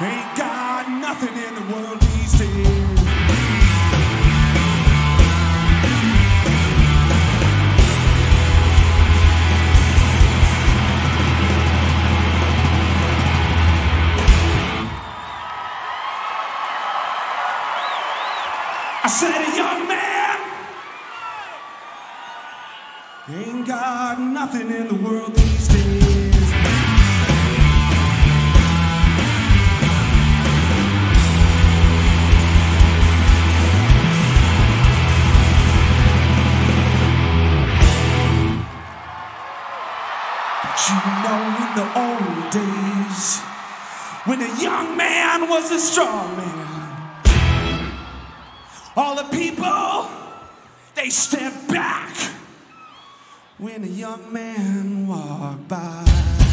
Ain't got nothing in the world these days. I said, a young man, ain't got nothing in the world. You know, in the old days, when a young man was a strong man, all the people they stepped back when a young man walked by.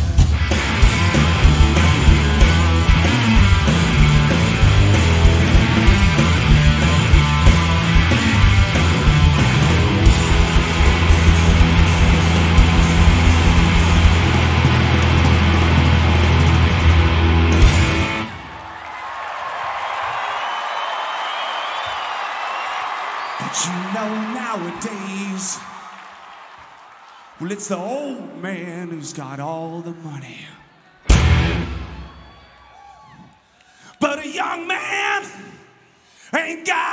But you know nowadays, well, it's the old man who's got all the money. But a young man ain't got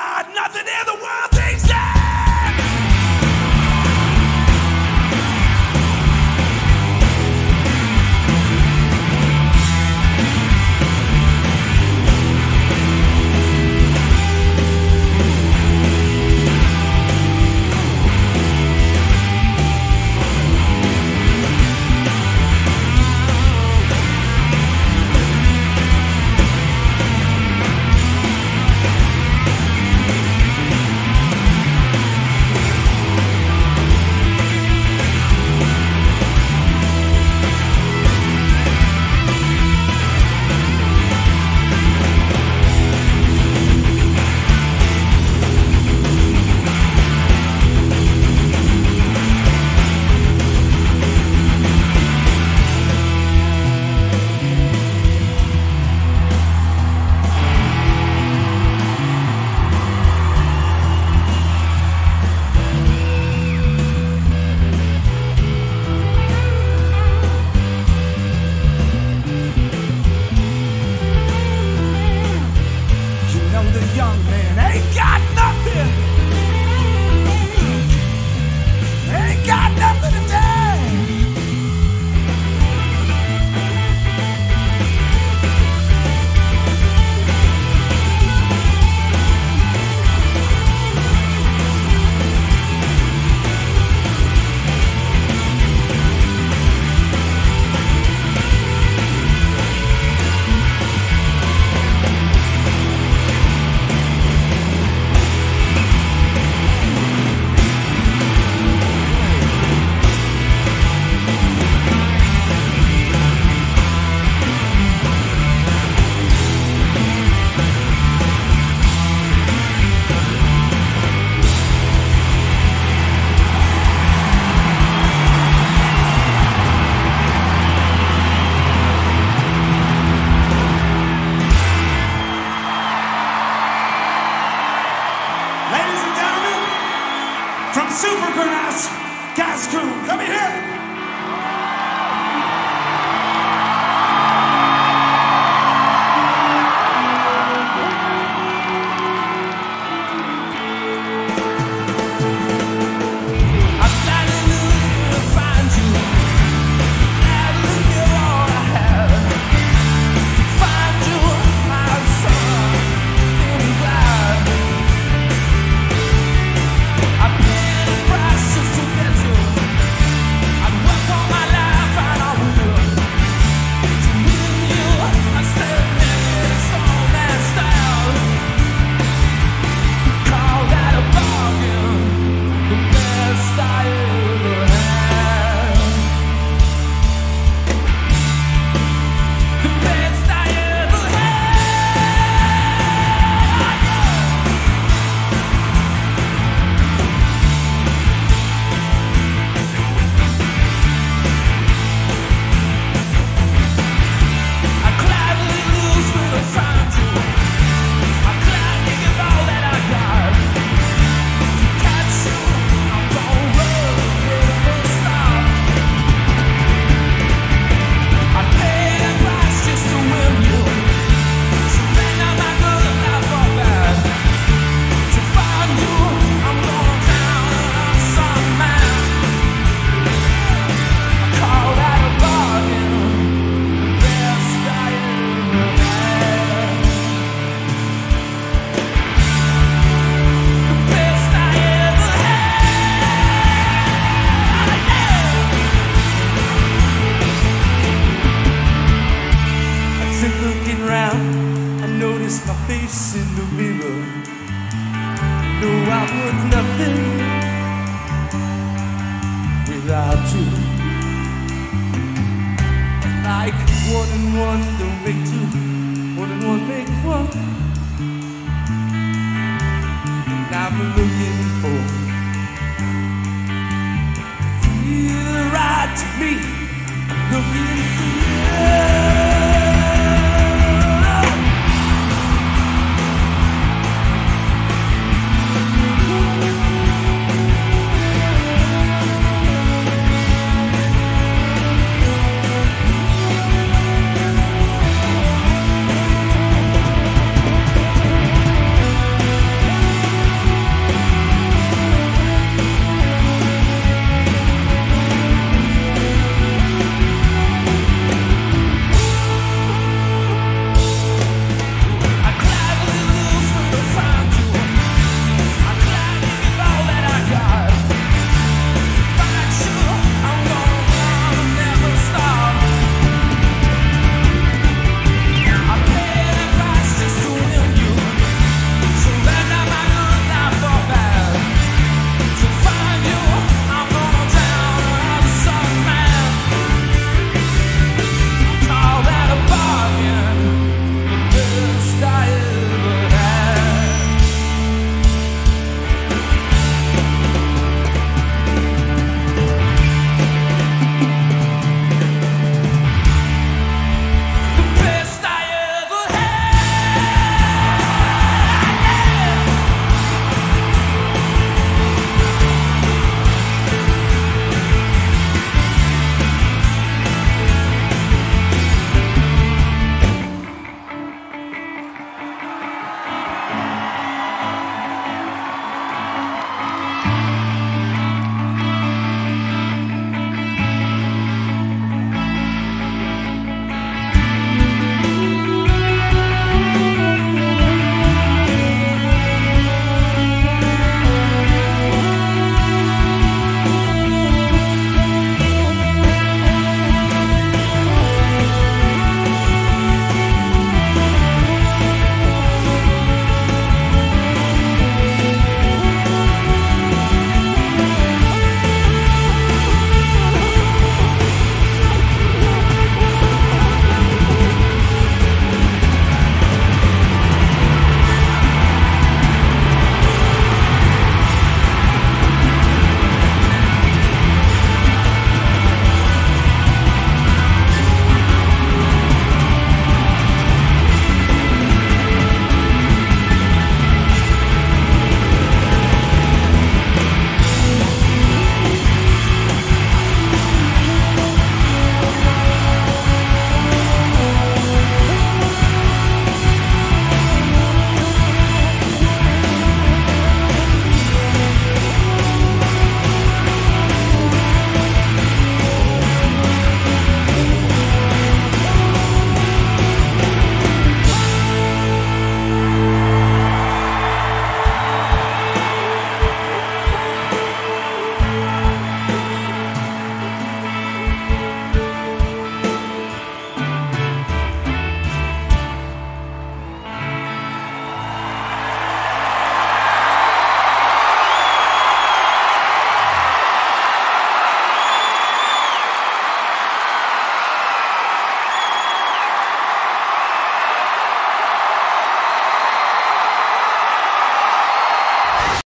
Gaz Coombes, come here. face in the mirror. No, I would nothing without you. Like one and one don't make two, one and one make one. And I'm looking for feel right to me, looking